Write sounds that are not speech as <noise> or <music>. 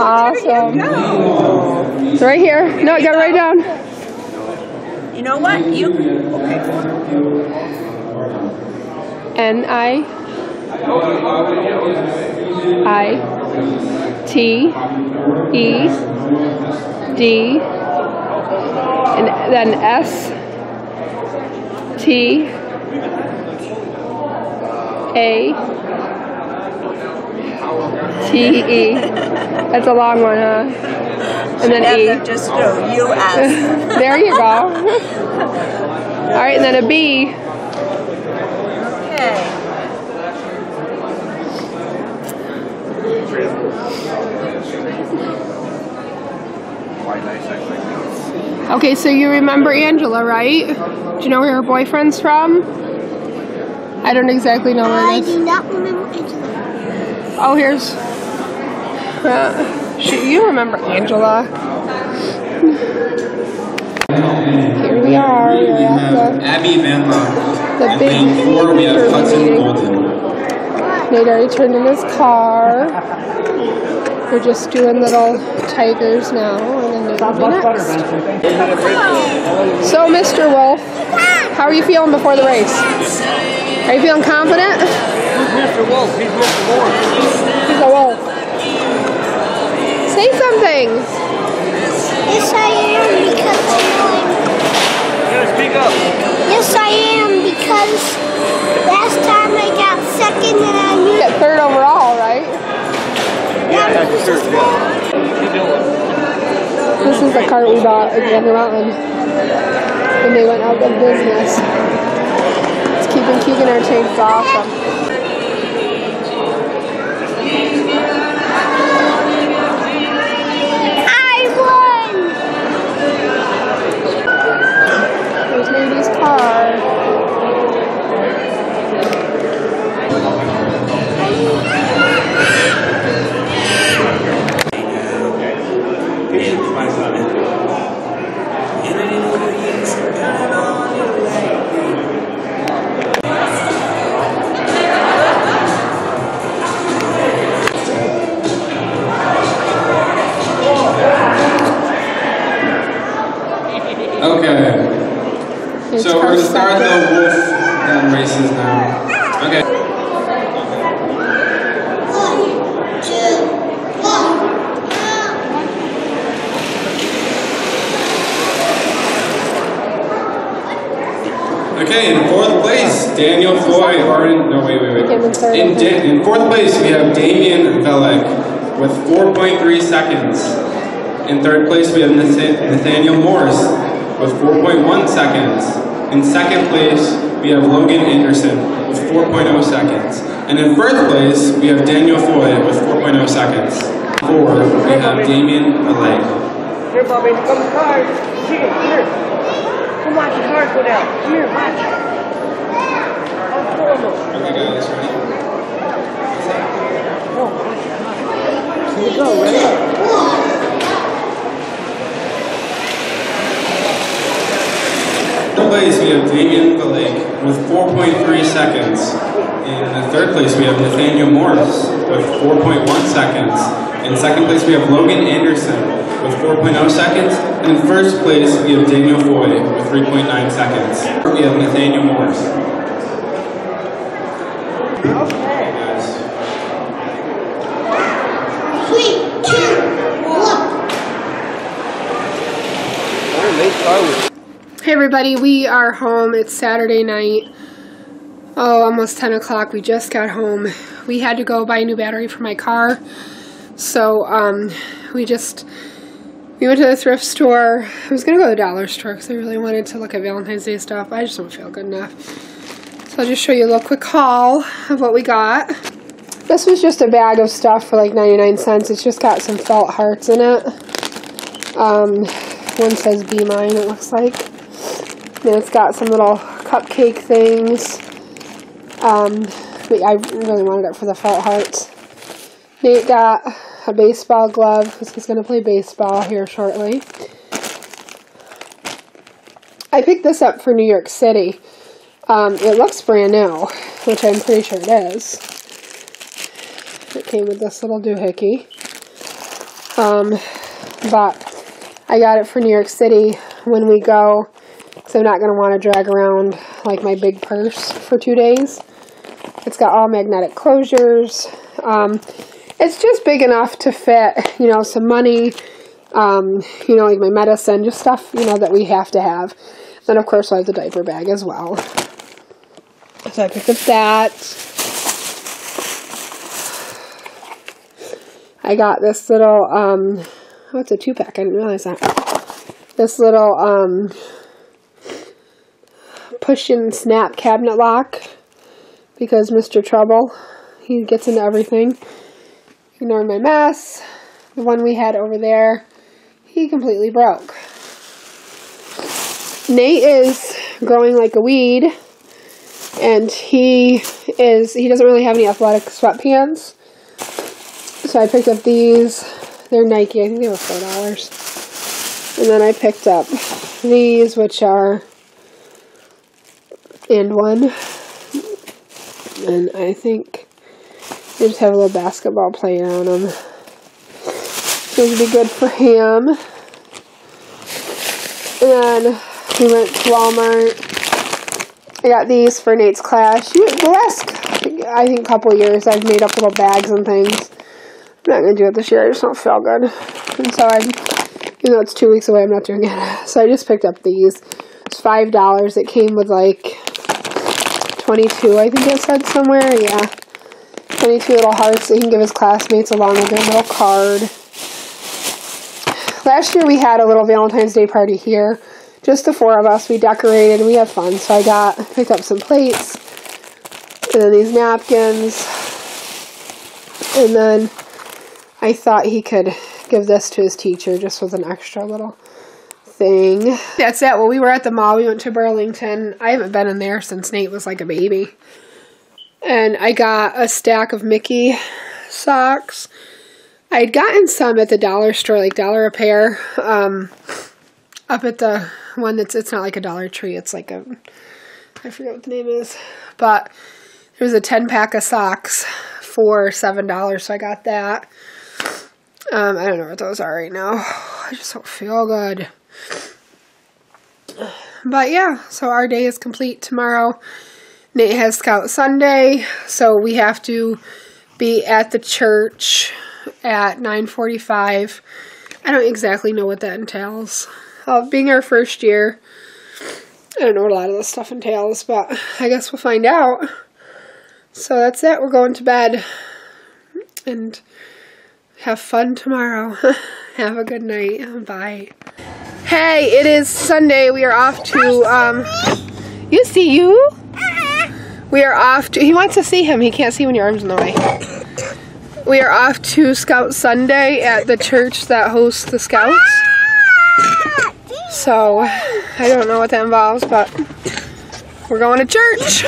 Um, it's right here. No, I got it right down. You know what? You okay? N I I T E D and then S T A T E. That's a long one, huh? And then E. Just go U.S. <laughs> There you go. All right, and then a B. Okay. Okay, so you remember Angela, right? Do you know where her boyfriend's from? I don't exactly know where I it is. do not remember Angela. Oh, here's. Uh, she, you remember Angela. Here we are. We We're have at Abby Van Lock. The At big four, we have derby Hudson meeting. Golden. Nate already turned in his car. We're just doing little tigers now, and then Nate will next. So, Mr. Wolf, how are you feeling before the race? Are you feeling confident? Mr. Wolf, he's Mr. Wolf. He's a wolf. Say something. Yes, I am because I'm. Yeah, speak up. Yes, I am because last time I got second and I knew Get third overall, right? Yeah, that's the church. Yeah. What you doing? This is the cart we bought at Gander Mountain when they went out of business. Keeping Keegan our tanks awesome. Gonna start the Wolf Den races now. Okay. One, two, one. Okay, in fourth place, Daniel Floyd, or no, wait, wait, wait. In, da- in fourth place, we have Damian Velek with 4.3 seconds. In third place, we have Nathan- Nathaniel Morse with 4.1 seconds. In second place, we have Logan Anderson with 4.0 seconds. And in first place, we have Daniel Floyd with 4.0 seconds. Fourth, we have Damian Velek. Here, Bobby, come to the car. Here, here. Come watch the cars go down. Here, watch. Okay, guys, ready? Here we go, ready? Third place, we have Damian Blake with 4.3 seconds. In the third place, we have Nathaniel Morse with 4.1 seconds. In second place, we have Logan Anderson with 4.0 seconds. And in first place, we have Daniel Foy with 3.9 seconds. We have Nathaniel Morse. Okay, guys. Three, two, one. Oh, late car was Hey everybody, we are home. It's Saturday night. Oh, almost 10 o'clock. We just got home. We had to go buy a new battery for my car. So, um, we just, we went to the thrift store. I was going to go to the dollar store because I really wanted to look at Valentine's Day stuff. I just don't feel good enough. So I'll just show you a little quick haul of what we got. This was just a bag of stuff for like 99 cents. It's just got some felt hearts in it. Um, one says Be Mine, it looks like. Then it's got some little cupcake things. Um, but I really wanted it for the felt hearts. Nate got a baseball glove because he's going to play baseball here shortly. I picked this up for New York City. Um, it looks brand new, which I'm pretty sure it is. It came with this little doohickey. Um, but I got it for New York City when we go. So not going to want to drag around like my big purse for two days. It's got all magnetic closures. Um, it's just big enough to fit, you know, some money, um, you know, like my medicine, just stuff, you know, that we have to have. Then, of course, I have the diaper bag as well. So I picked up that. I got this little, um, oh, it's a two pack. I didn't realize that. This little, um, push and snap cabinet lock because Mr. Trouble, he gets into everything. Ignore my mess. The one we had over there, he completely broke. Nate is growing like a weed and he is he doesn't really have any athletic sweatpants so I picked up these they're Nike I think they were four dollars and then I picked up these which are and one and I think they just have a little basketball player on them so it'd be good for him and then we went to Walmart I got these for Nate's class. You, the last, I think, couple years, I've made up little bags and things. I'm not going to do it this year. I just don't feel good. And so I'm, even though it's two weeks away, I'm not doing it. <laughs> So I just picked up these. It's $5. It came with like 22, I think it said somewhere. Yeah. 22 little hearts that he can give his classmates along with their little card. Last year we had a little Valentine's Day party here just the four of us. We decorated. And we had fun. So I got picked up some plates and then these napkins. And then I thought he could give this to his teacher just with an extra little thing. That's it. Well, we were at the mall. We went to Burlington. I haven't been in there since Nate was like a baby. And I got a stack of Mickey socks. I had gotten some at the dollar store, like dollar a pair. Um, up at the one that's it's not like a Dollar Tree. It's like a I forget what the name is, but there was a ten pack of socks for seven dollars, so I got that. Um, I don't know what those are right now. I just don't feel good. But yeah, so our day is complete tomorrow. Nate has Scout Sunday, so we have to be at the church at 9:45. I don't exactly know what that entails uh, being our first year. I don't know what a lot of this stuff entails, but I guess we'll find out. So that's it. We're going to bed and have fun tomorrow. <laughs> have a good night. Bye. Hey, it is Sunday. We are off to, um, you see you? We are off to, he wants to see him. He can't see when your arm's in the way. We are off to Scout Sunday at the church that hosts the Scouts. So, I don't know what that involves, but we're going to church.